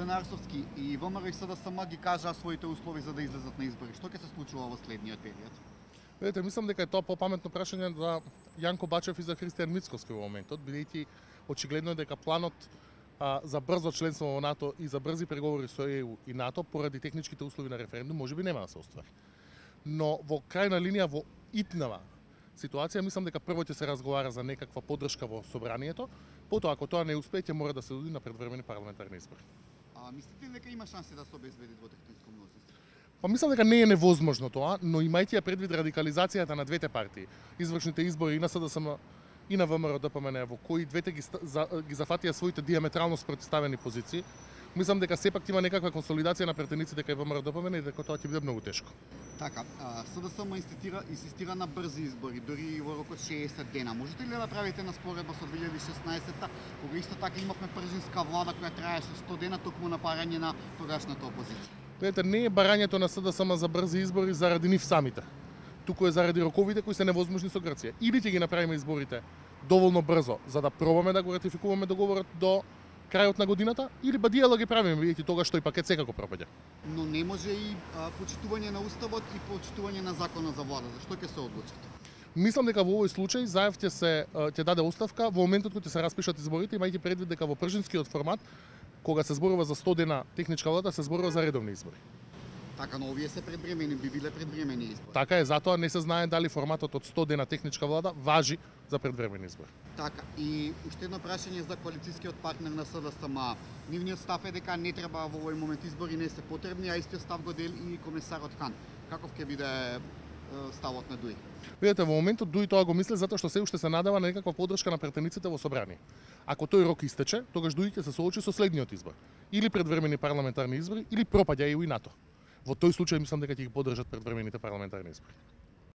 Господин Арсовски, и ВМРО и СДСМ ги кажаа своите услови за да излезат на избори. Што ќе се случува во следниот период? Видете, мислам дека е тоа попаметно прашање за Јанко Бачев и за Христијан Мицковски во моментот, бидејќи очигледно е дека планот а, за брзо членство во НАТО и за брзи преговори со ЕУ и НАТО поради техничките услови на референдум може би нема да се оствари. Но во крајна линија во итнава ситуација мислам дека прво ќе се разговара за некаква поддршка во собранието, потоа ако тоа не успее ќе мора да се оди на предвремени парламентарни избори. А, мислите ли дека има шанси да се обезбеди двотретинско мнозинство? Па мислам дека не е невозможно тоа, но имајќи ја предвид радикализацијата на двете партии, извршните избори и на СДСМ и на ВМРО ДПМН во кои двете ги, за, ги зафатија своите диаметрално спротивставени позиции, мислам дека сепак има некаква консолидација на претениците кај ВМРО ДПМН и дека тоа ќе биде многу тешко. Така, СДСМ инсистира, инсистира на брзи избори, дури и во рокот 60 дена. Можете ли да направите на споредба со 2016-та, кога исто така имавме пржинска влада која траеше 100 дена токму на парање на тогашната опозиција? Видете, не е барањето на СДСМ за брзи избори заради нив самите. Туку е заради роковите кои се невозможни со Грција. Или ќе ги направиме изборите доволно брзо за да пробаме да го ратификуваме договорот до крајот на годината, или ба дијалог ги правиме, бидејќи тогаш тој пакет секако пропаѓа. Но не може и а, почитување на уставот и почитување на законот за влада. Зашто ќе се одлучите? Мислам дека во овој случај Заев ќе се ќе даде оставка во моментот кога ќе се распишат изборите, имајќи предвид дека во пржинскиот формат кога се зборува за 100 дена техничка влада, се зборува за редовни избори. Така, но овие се предвремени, би биле предвремени избори. Така е, затоа не се знае дали форматот од 100 дена техничка влада важи за предвремени избори. Така, и уште едно прашање за коалицијскиот партнер на СДСМ. Нивниот став е дека не треба во овој момент избори не се потребни, а истиот став го дели и комесарот Хан. Каков ќе биде ставот на Дуи? Видете, во моментот Дуи тоа го мисли затоа што се уште се надава на некаква поддршка на претениците во собрание. Ако тој рок истече, тогаш Дуи ќе се соочи со следниот избор. Или предвремени парламентарни избори, или пропаѓа и НАТО. Во тој случај мислам дека ќе ги подржат предвремените парламентарни избори.